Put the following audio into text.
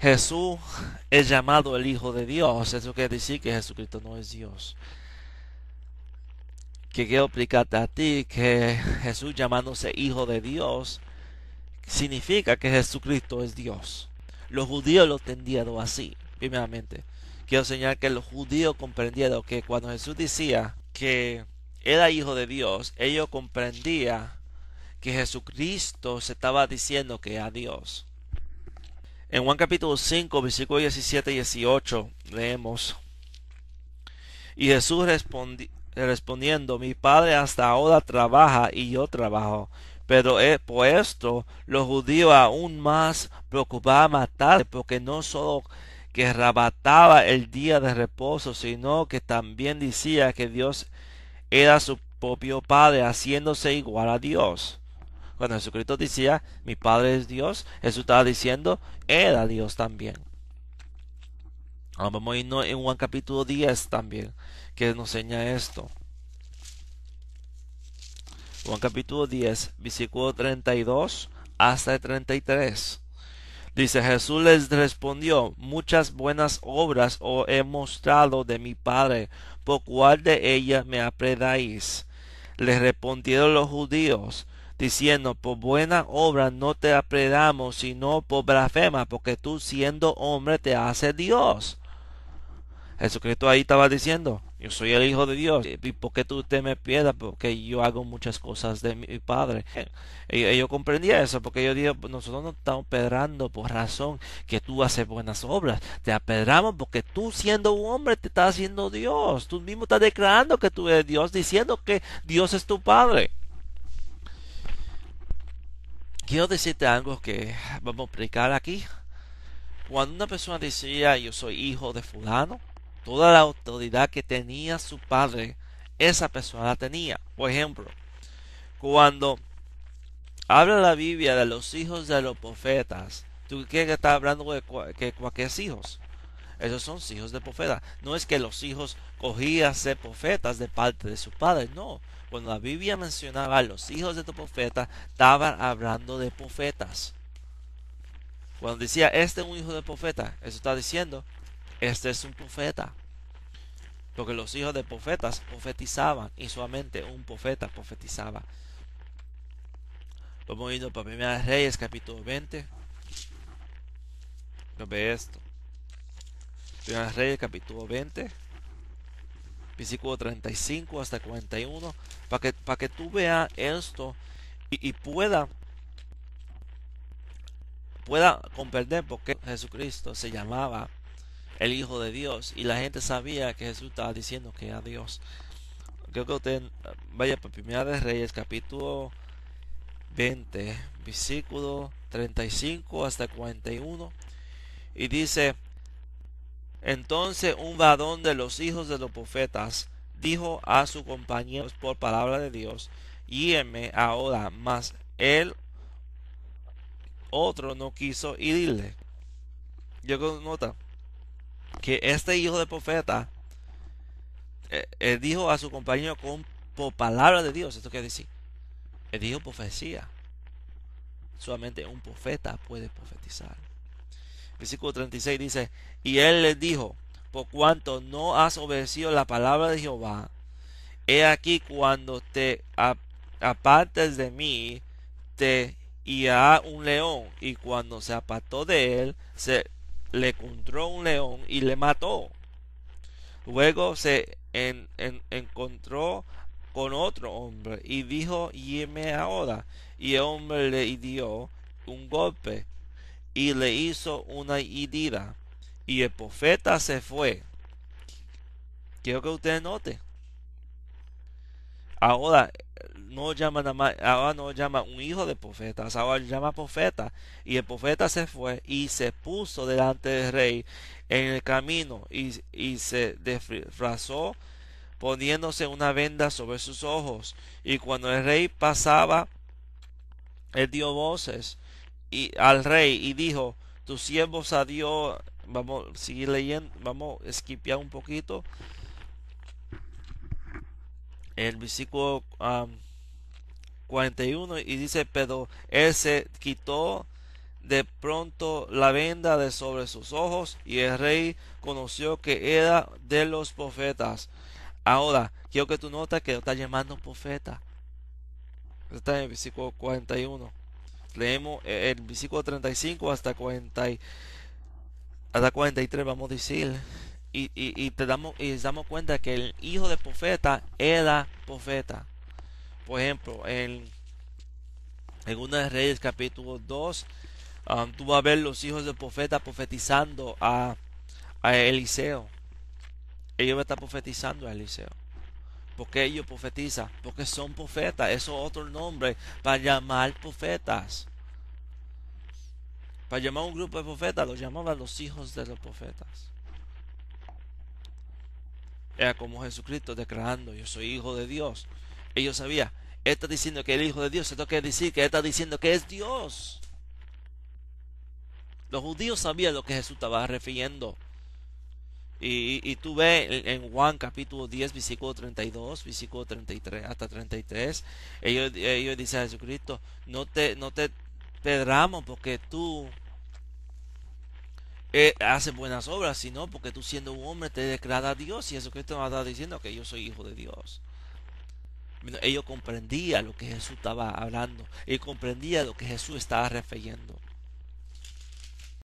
Jesús es llamado el Hijo de Dios. Eso quiere decir que Jesucristo no es Dios. Que quiero explicarte a ti que Jesús llamándose Hijo de Dios significa que Jesucristo es Dios. Los judíos lo entendieron así, primeramente. Quiero enseñar que los judíos comprendieron que cuando Jesús decía que era hijo de Dios, ellos comprendían que Jesucristo se estaba diciendo que era Dios. En Juan capítulo 5, versículo 17 y 18 leemos. Y Jesús respondiendo, mi Padre hasta ahora trabaja y yo trabajo. Pero por esto los judíos aún más preocupaban matar, porque no solo que arrebataba el día de reposo, sino que también decía que Dios era su propio Padre, haciéndose igual a Dios. Cuando Jesucristo decía, mi Padre es Dios, Jesús estaba diciendo, era Dios también. Ahora vamos a irnos en Juan capítulo 10 también, que nos enseña esto. Juan capítulo 10, versículo 32 hasta el 33. Dice Jesús les respondió, muchas buenas obras os he mostrado de mi Padre, por cuál de ellas me apredáis. Les respondieron los judíos, diciendo, por buena obra no te apredamos, sino por blasfema, porque tú siendo hombre te haces Dios. Jesucristo ahí estaba diciendo, yo soy el Hijo de Dios. ¿Y por qué tú te me pierdas? Porque yo hago muchas cosas de mi Padre. Yo comprendía eso, porque yo digo, nosotros no estamos pedrando por razón que tú haces buenas obras. Te apedramos porque tú siendo hombre te estás haciendo Dios. Tú mismo estás declarando que tú eres Dios, diciendo que Dios es tu Padre. Quiero decirte algo que vamos a explicar aquí. Cuando una persona decía yo soy hijo de fulano, toda la autoridad que tenía su padre, esa persona la tenía. Por ejemplo, cuando habla la Biblia de los hijos de los profetas, ¿tú qué que está hablando de que cualquier hijos? Esos son hijos de profetas. No es que los hijos cogían ser profetas de parte de su padre, no. Cuando la Biblia mencionaba a los hijos de tu profeta, estaban hablando de profetas. Cuando decía, este es un hijo de profeta, eso está diciendo este es un profeta. Porque los hijos de profetas profetizaban y solamente un profeta profetizaba. Vamos a ir para Primera Reyes capítulo 20. Ve esto. Primera Reyes capítulo 20. Versículo 35 hasta 41. Para que, para que tú veas esto y, y pueda pueda comprender por qué Jesucristo se llamaba el Hijo de Dios. Y la gente sabía que Jesús estaba diciendo que era Dios. Creo que usted vaya por Primera de Reyes, capítulo 20, versículo 35 hasta 41. Y dice, entonces un varón de los hijos de los profetas dijo a sus compañeros por palabra de Dios, Yeme ahora, mas él otro no quiso irle. Yo nota, que este hijo de profeta eh, dijo a su compañero con por palabra de Dios. Esto quiere decir, él dijo profecía. Solamente un profeta puede profetizar. Versículo 36 dice, y él les dijo, por cuanto no has obedecido la palabra de Jehová, he aquí cuando te apartes de mí, te irá un león, y cuando se apartó de él, se le encontró un león y le mató. Luego se encontró con otro hombre y dijo, yeme ahora. Y el hombre le dio un golpe y le hizo una herida. Y el profeta se fue. Quiero que usted note. Ahora no llama ahora no llama un hijo de profetas, ahora llama profeta. Y el profeta se fue y se puso delante del rey en el camino y, y se disfrazó poniéndose una venda sobre sus ojos. Y cuando el rey pasaba, él dio voces y, al rey y dijo, tu siervo Dios vamos a seguir leyendo, vamos a esquipear un poquito. El versículo 41 y dice, pero él se quitó de pronto la venda de sobre sus ojos y el rey conoció que era de los profetas. Ahora, quiero que tú notes que lo está llamando profeta. Está en el versículo 41. Leemos el versículo 35 hasta 40 hasta 43 vamos a decir. Y, y, te damos y damos cuenta que el hijo de profeta era profeta. Por ejemplo en en una de Reyes capítulo 2 um, tú vas a ver los hijos del profeta profetizando a, a Eliseo. Ellos van a estar profetizando a Eliseo porque ellos profetizan porque son profetas eso es otro nombre para llamar profetas para llamar a un grupo de profetas, los llamaban los hijos de los profetas. Era como Jesucristo declarando, yo soy hijo de Dios. Ellos sabían, él está diciendo que el hijo de Dios, esto quiere decir que él está diciendo que es Dios. Los judíos sabían lo que Jesús estaba refiriendo. Y, y, tú ves en Juan capítulo 10, versículo 32, versículo 33 hasta 33, ellos, ellos dicen a Jesucristo, no te, no te pedramos porque tú eh, haces buenas obras, sino porque tú siendo un hombre te declara a Dios y Jesucristo nos está diciendo que yo soy hijo de Dios. Ellos comprendían lo que Jesús estaba hablando, ellos comprendían lo que Jesús estaba refiriendo.